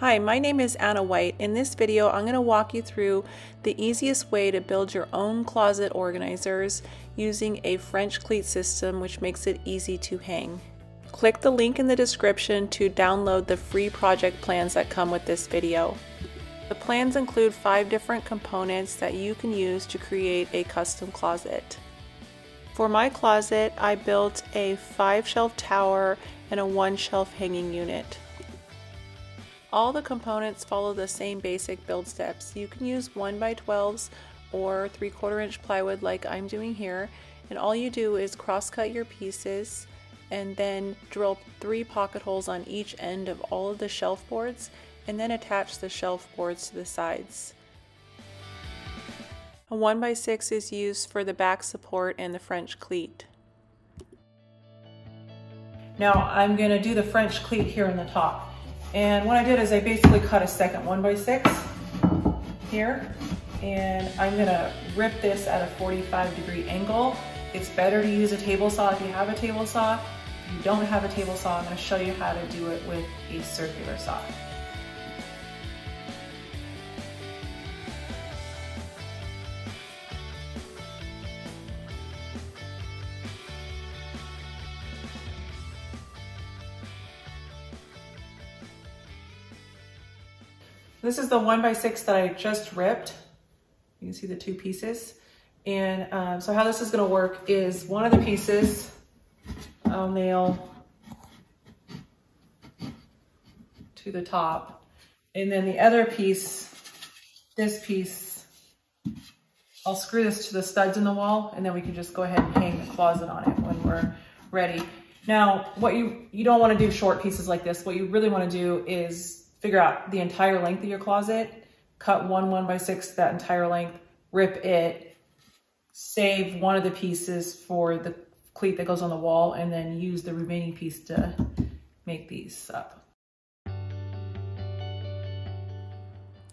Hi, my name is Ana White. In this video, I'm going to walk you through the easiest way to build your own closet organizers using a French cleat system which makes it easy to hang. Click the link in the description to download the free project plans that come with this video. The plans include five different components that you can use to create a custom closet. For my closet, I built a five shelf tower and a one shelf hanging unit. All the components follow the same basic build steps. You can use 1 by 12s or 3 quarter inch plywood like I'm doing here and all you do is cross cut your pieces and then drill three pocket holes on each end of all of the shelf boards and then attach the shelf boards to the sides. A 1 by 6 is used for the back support and the French cleat. Now I'm going to do the French cleat here in the top. And what I did is I basically cut a second one by six here. And I'm gonna rip this at a 45 degree angle. It's better to use a table saw if you have a table saw. If you don't have a table saw, I'm gonna show you how to do it with a circular saw. This is the one by six that I just ripped. You can see the two pieces. And um, so how this is gonna work is one of the pieces I'll nail to the top. And then the other piece, this piece, I'll screw this to the studs in the wall and then we can just go ahead and hang the closet on it when we're ready. Now, what you, you don't wanna do short pieces like this. What you really wanna do is figure out the entire length of your closet, cut one one by six that entire length, rip it, save one of the pieces for the cleat that goes on the wall, and then use the remaining piece to make these up.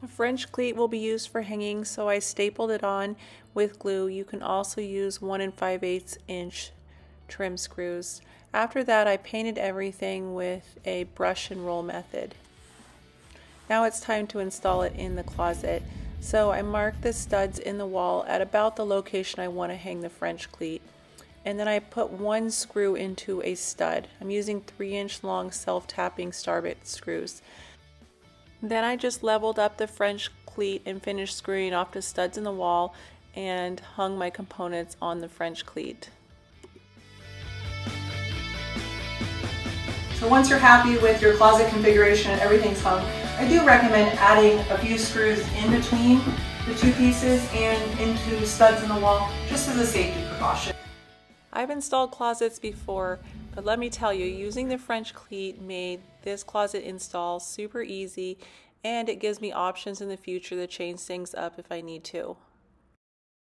A French cleat will be used for hanging, so I stapled it on with glue. You can also use 1 and 5 8 inch trim screws. After that, I painted everything with a brush and roll method. Now it's time to install it in the closet. So I mark the studs in the wall at about the location I want to hang the French cleat. And then I put one screw into a stud. I'm using 3 inch long self-tapping starbit screws. Then I just leveled up the French cleat and finished screwing off the studs in the wall and hung my components on the French cleat. So once you're happy with your closet configuration and everything's hung, I do recommend adding a few screws in between the two pieces and into studs in the wall just as a safety precaution. I've installed closets before, but let me tell you, using the French cleat made this closet install super easy and it gives me options in the future to change things up if I need to.